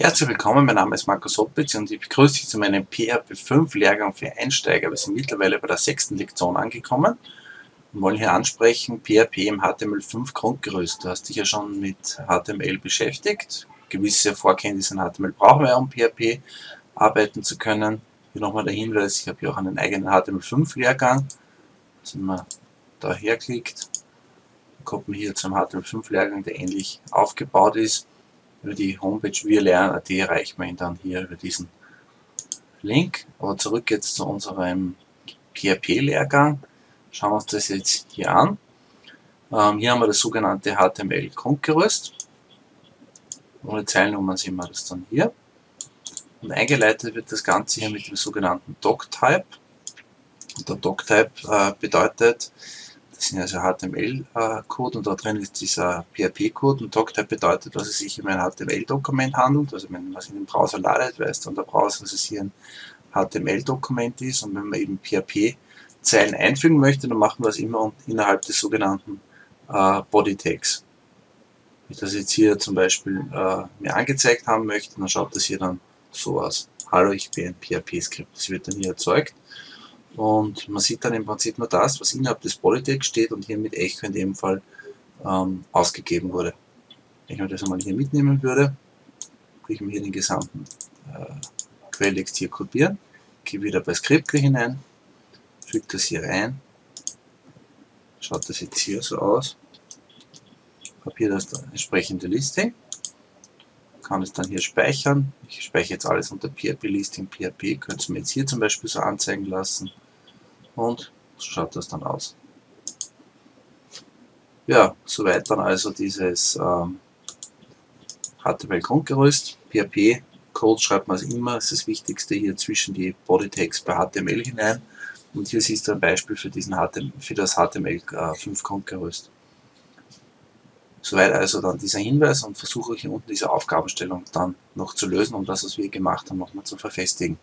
Herzlich willkommen, mein Name ist Markus Hoppitz und ich begrüße dich zu meinem PHP 5 Lehrgang für Einsteiger. Wir sind mittlerweile bei der sechsten Lektion angekommen und wollen hier ansprechen PHP im HTML5 Grundgerüst. Du hast dich ja schon mit HTML beschäftigt. Gewisse Vorkenntnisse in HTML brauchen wir, um PHP arbeiten zu können. Hier nochmal der Hinweis, ich habe hier auch einen eigenen HTML5 Lehrgang. Also wenn man da herklickt, kommt man hier zum HTML5 Lehrgang, der ähnlich aufgebaut ist über die Homepage wirlernen.at erreicht man ihn dann hier über diesen Link. Aber zurück jetzt zu unserem PHP-Lehrgang. Schauen wir uns das jetzt hier an. Ähm, hier haben wir das sogenannte HTML-Grundgerüst. Ohne Zeilennummern sehen wir das dann hier. Und eingeleitet wird das Ganze hier mit dem sogenannten Doctype. Und der Doctype äh, bedeutet, das sind also HTML-Code und da drin ist dieser PHP-Code und Doctype bedeutet, dass es sich um ein HTML-Dokument handelt. Also wenn man es in den Browser ladet, weiß dann der Browser, dass es hier ein HTML-Dokument ist und wenn man eben PHP-Zeilen einfügen möchte, dann machen wir das immer innerhalb des sogenannten äh, Body-Tags. Wenn ich das jetzt hier zum Beispiel äh, mir angezeigt haben möchte, dann schaut das hier dann so aus. Hallo, ich bin ein PHP-Skript. Das wird dann hier erzeugt. Und man sieht dann im Prinzip nur das, was innerhalb des Polytext steht und hier mit Echo in dem Fall ähm, ausgegeben wurde. Wenn ich mir das einmal hier mitnehmen würde, kriege ich mir hier den gesamten äh, Quelltext hier kopieren, gehe wieder bei Scriptly hinein, füge das hier rein, schaut das jetzt hier so aus, habe hier das entsprechende Listing, kann es dann hier speichern, ich speichere jetzt alles unter PHP Listing, PHP, könnte es mir jetzt hier zum Beispiel so anzeigen lassen, und so schaut das dann aus. Ja, soweit dann also dieses ähm, HTML-Grundgerüst. PHP-Code schreibt man es immer, ist das Wichtigste hier zwischen die Bodytags bei HTML hinein. Und hier siehst du ein Beispiel für, diesen HTML, für das HTML5-Grundgerüst. Äh, Soweit also dann dieser Hinweis und versuche hier unten diese Aufgabenstellung dann noch zu lösen, um das, was wir gemacht haben, nochmal zu verfestigen.